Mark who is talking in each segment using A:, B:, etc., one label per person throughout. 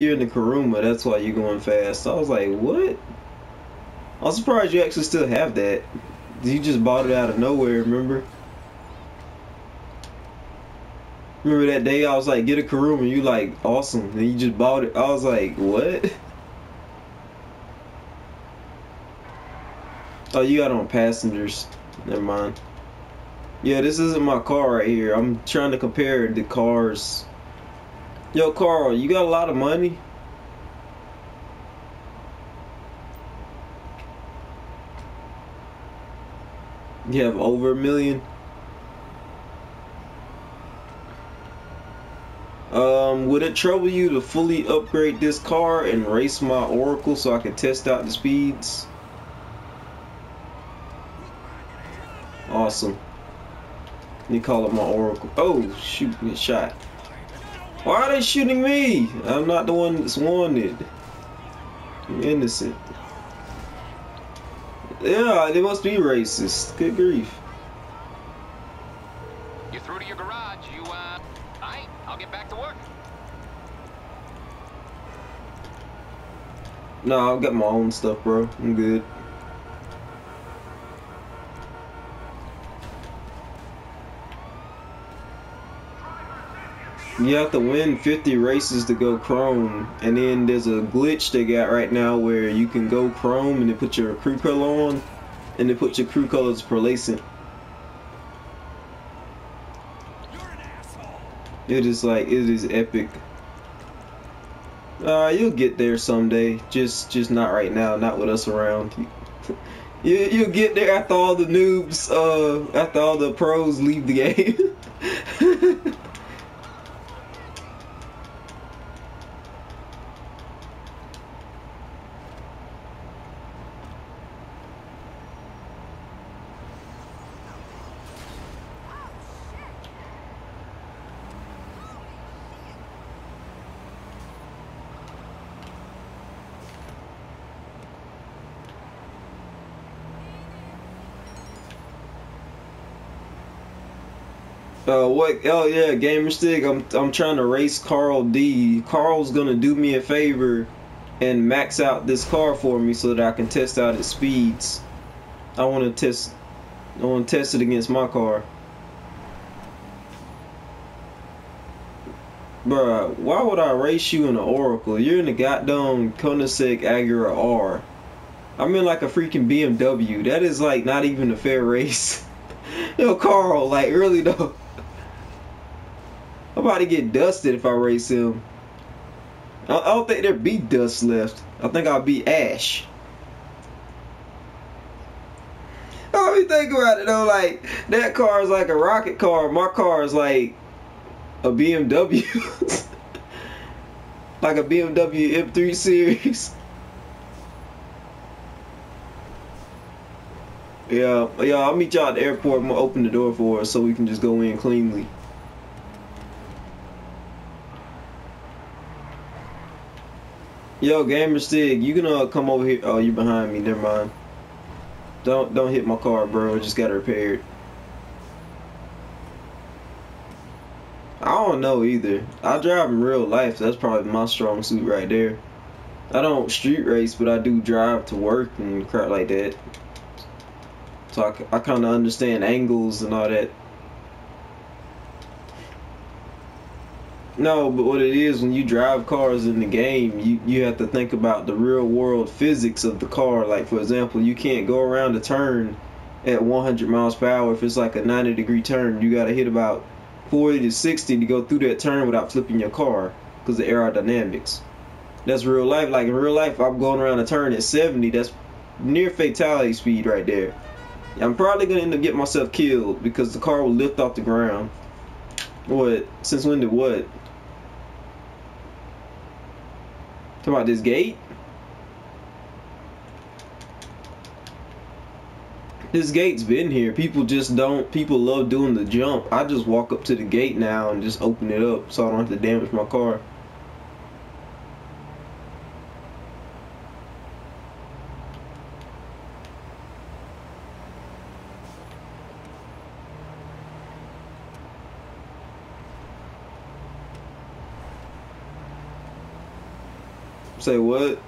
A: you're in the Kuruma, that's why you're going fast. I was like, what? I'm surprised you actually still have that. You just bought it out of nowhere, remember? Remember that day I was like, get a Kuruma, you like, awesome. And you just bought it. I was like, what? Oh, you got on passengers. Never mind. Yeah, this isn't my car right here. I'm trying to compare the cars. Yo, Carl, you got a lot of money? You have over a million? Um, would it trouble you to fully upgrade this car and race my Oracle so I can test out the speeds? Awesome. Let me call up my Oracle. Oh, shoot, get shot. Why are they shooting me? I'm not the one that's wanted. I'm innocent. Yeah, they must be racist. Good grief.
B: You're through to your garage. You, uh, alright, I'll get back to work.
A: No, I've got my own stuff, bro. I'm good. You have to win 50 races to go chrome, and then there's a glitch they got right now where you can go chrome and then put your crew color on, and then put your crew colors pearlescent. It is like it is epic. Uh, you'll get there someday. Just just not right now. Not with us around. You you'll get there after all the noobs. Uh, after all the pros leave the game. Uh, what? Oh yeah, gamer stick. I'm I'm trying to race Carl D. Carl's gonna do me a favor and max out this car for me so that I can test out its speeds. I want to test. I want to test it against my car. Bruh, why would I race you in an Oracle? You're in the goddamn Koenigsegg Agera R. I'm in like a freaking BMW. That is like not even a fair race. Yo, Carl, like really though. I'm about to get dusted if I race him. I, don't think there'd be dust left. I think I'll be ash. I mean, think about it though. Like that car is like a rocket car. My car is like a BMW, like a BMW M3 series. Yeah, yeah. I'll meet y'all at the airport. I'm gonna open the door for us so we can just go in cleanly. Yo, Gamer Stig, you gonna come over here? Oh, you behind me. Never mind. Don't don't hit my car, bro. Just got it repaired. I don't know either. I drive in real life. So that's probably my strong suit right there. I don't street race, but I do drive to work and crap like that. So I, I kind of understand angles and all that. No, but what it is when you drive cars in the game, you, you have to think about the real world physics of the car. Like for example, you can't go around a turn at 100 miles per hour if it's like a 90 degree turn. You got to hit about 40 to 60 to go through that turn without flipping your car because of aerodynamics. That's real life. Like in real life, I'm going around a turn at 70. That's near fatality speed right there. I'm probably gonna end up getting myself killed because the car will lift off the ground. What? Since when did what? Talking about this gate? This gate's been here. People just don't. People love doing the jump. I just walk up to the gate now and just open it up so I don't have to damage my car. Say what?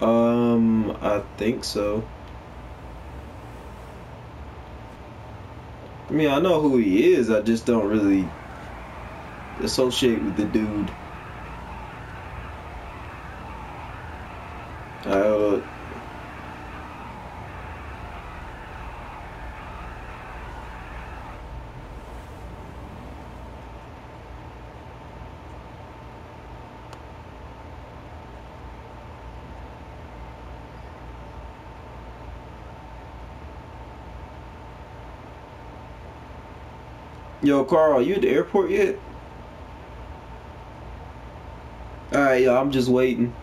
A: Um, I think so. I mean, I know who he is. I just don't really associate with the dude. Uh, Yo, Carl, you at the airport yet? Alright, yo, I'm just waiting.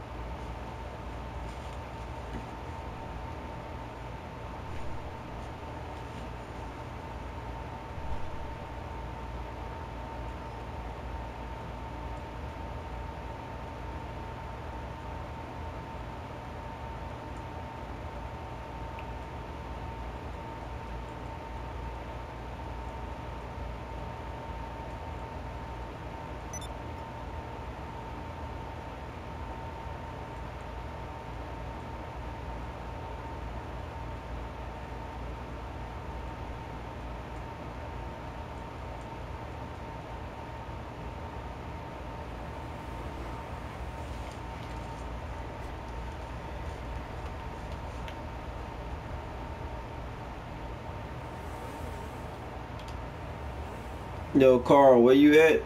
A: Yo, Carl, where you at?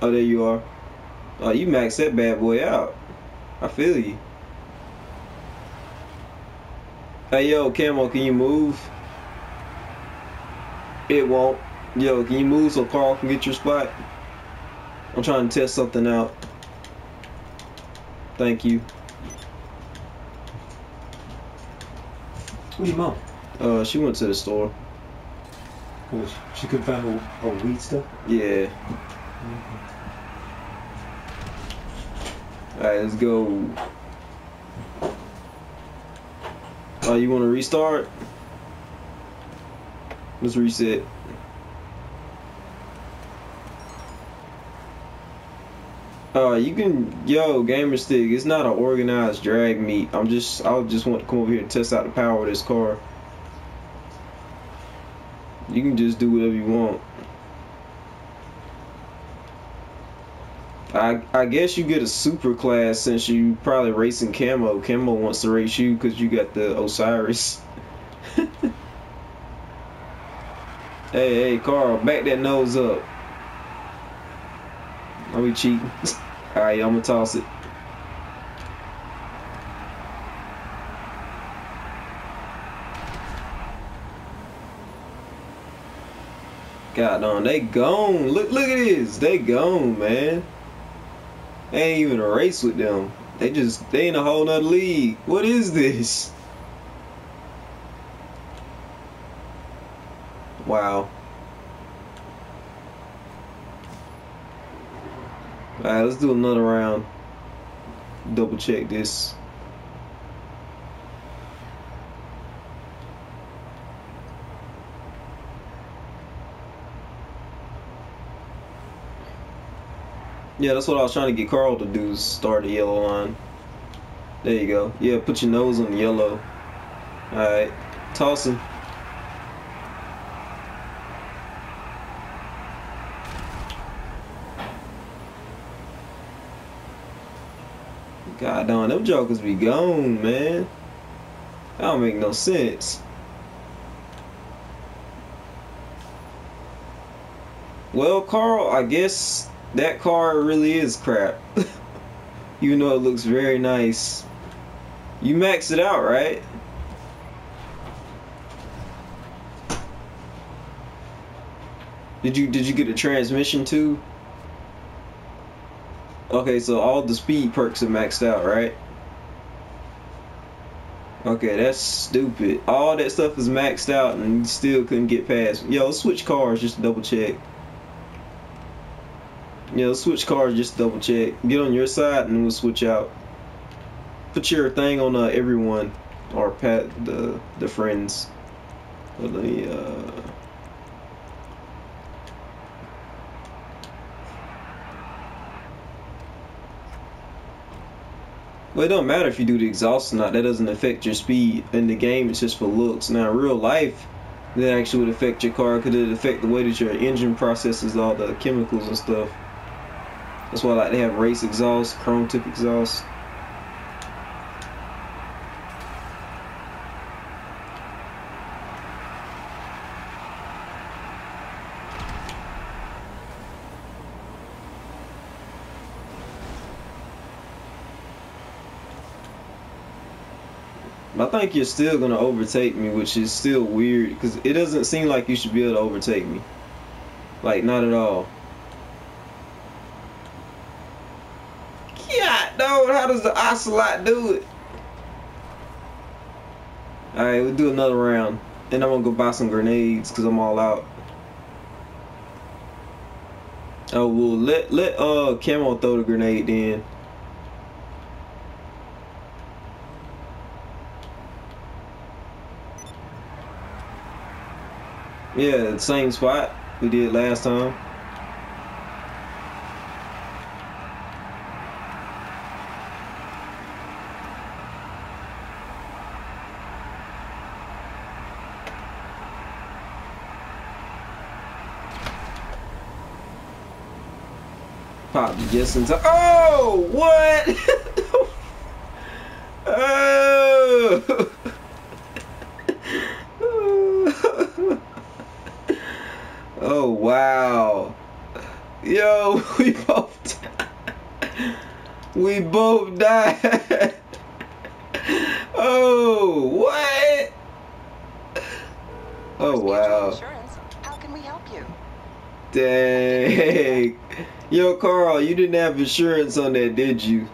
A: Oh, there you are. Oh, you maxed that bad boy out. I feel you. Hey, yo, Camo, can you move? It won't. Yo, can you move so Carl can get your spot? I'm trying to test something out. Thank you.
C: Where's your mom?
A: Uh, she went to the store.
C: Oh, she- she confirmed all, all weed stuff?
A: Yeah. Alright, let's go. Oh, you want to restart? Let's reset. Uh, you can, yo, gamer stick. It's not an organized drag meet. I'm just, I just want to come over here and test out the power of this car. You can just do whatever you want. I I guess you get a super class since you probably racing Camo. Camo wants to race you because you got the Osiris. hey, hey, Carl, back that nose up. Are we cheating? Alright, I'm gonna toss it. God on, they gone. Look, look at this. They gone, man. They ain't even a race with them. They just they in a whole nother league. What is this? Wow. Alright, let's do another round. Double check this. Yeah, that's what I was trying to get Carl to do, start the yellow line. There you go. Yeah, put your nose on the yellow. Alright. tossing. God damn, them jokers be gone, man. That don't make no sense. Well, Carl, I guess that car really is crap. Even though it looks very nice. You maxed it out, right? Did you did you get a transmission too? Okay, so all the speed perks are maxed out, right? Okay, that's stupid. All that stuff is maxed out and you still couldn't get past. Yo, switch cars just to double check you know, switch cars, just double check. Get on your side and we'll switch out. Put your thing on uh, everyone or pat the the friends. But let me uh Well, it don't matter if you do the exhaust or not. That doesn't affect your speed. In the game, it's just for looks. Now, in real life, that actually would affect your car because it affect the way that your engine processes all the chemicals and stuff. Why I like they have race exhaust, chrome tip exhaust. I think you're still gonna overtake me, which is still weird because it doesn't seem like you should be able to overtake me. Like not at all. Yeah, no. How does the ocelot do it? All right, we'll do another round, and I'm gonna go buy some grenades because I'm all out. Oh well, let let uh Camo throw the grenade then. Yeah, same spot we did last time. Pop just in time. Oh, what? oh. Oh wow. Yo, we both We both died. oh, what? Oh wow.
D: How can we help you?
A: Dang. Yo, Carl, you didn't have insurance on that, did you?